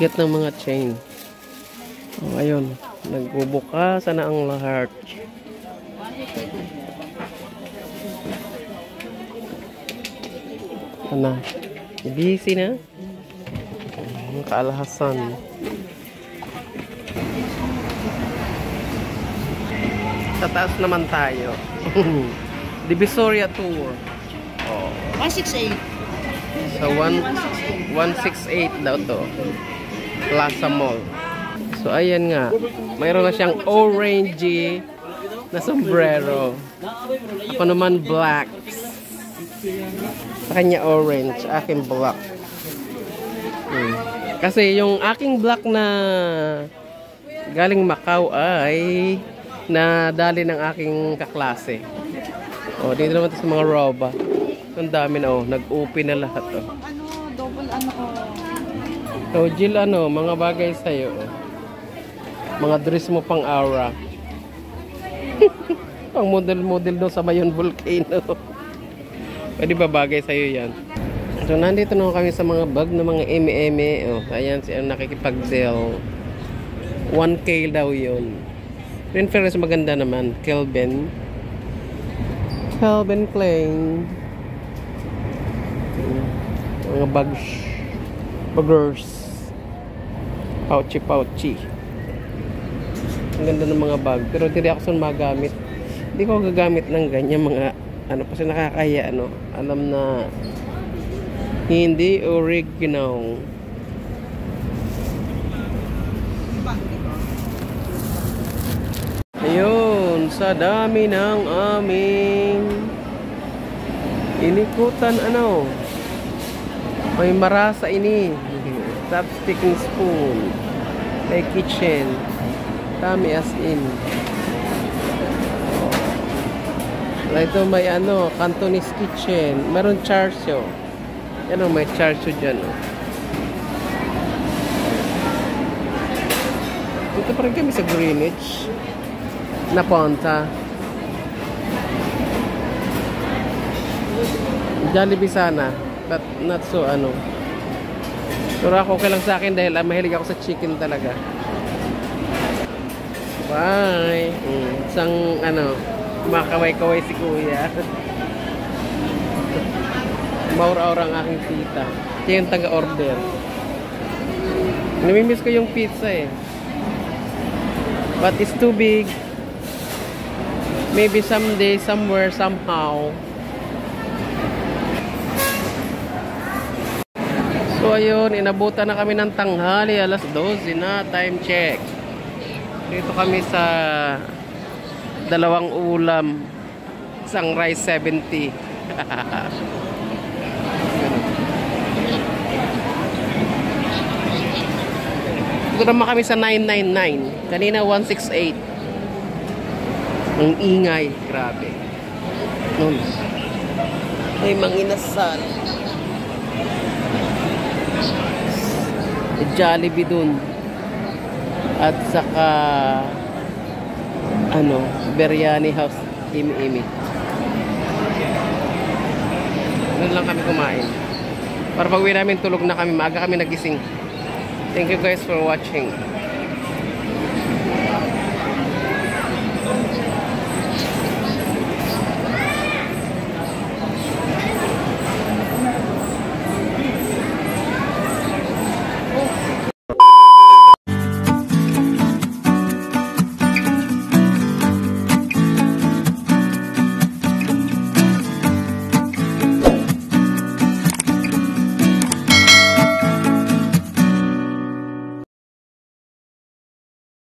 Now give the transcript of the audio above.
Cute ng mga chain. Oh, ayun. Nagbubukasan na ang lahat. Ano? Busy na? Ang kaalahasan. Sa taas naman tayo. Divisoria Tour. Oh. 168. Sa 1 168 daw to. Plaza Mall. So ayan nga. Mayroon na siyang orange na sombrero. Ako naman black. Sa kanya orange, aking black. Hmm. Kasi yung aking black na galing Macau ay nadali ng aking kaklase. O, dito naman sa mga roba. Ang dami na oh, nag-open na lahat oh. Ano, double ano ko. So, Jill, ano, mga bagay sa'yo. oh. Mga dress mo pang aura. pang model-model doon sa Mayon Volcano. Pwede ba bagay sa'yo yan? So, nandito na kami sa mga bag ng mga eme-eme. Oh, ayan, si ano, nakikipag-sell. 1K daw yun. In fairness, maganda naman. Kelvin. Calvin Klein. Mga bags. Bagers. Pouchy pouchy. Ang ganda ng mga bag. Pero hindi ako saan magamit. Hindi ko gagamit ng ganyan mga ano kasi nakakaya ano. Alam na hindi original. Ayun, sa dami ng aming inikutan ano. May marasa ini. Chopstick and spoon. May kitchen. Dami as in. Ito may ano, Cantonese kitchen. Meron charsyo. Yan o, may charsyo dyan. Oh. Dito pa rin kami sa Greenwich. Napunta. Jollibee sana. But not so ano. Pero ako okay lang sa akin dahil ah, mahilig ako sa chicken talaga. Bye! Mm, isang ano, kumakaway-kaway si kuya. Maura-aura ang aking tita. Siya yung taga-order. Namimiss ko yung pizza eh. But it's too big. Maybe someday, somewhere, somehow. So ayun, inabutan na kami ng tanghali, alas 12 na, time check. Dito kami sa dalawang ulam, isang rice 70. Dito naman kami sa 999. Kanina 168. Ang ingay, grabe. Nun. May manginasal. Jollibee dun. At saka ano, Biryani House Imi-imi. Doon lang kami kumain. Para pag namin tulog na kami, maaga kami nagising. Thank you guys for watching.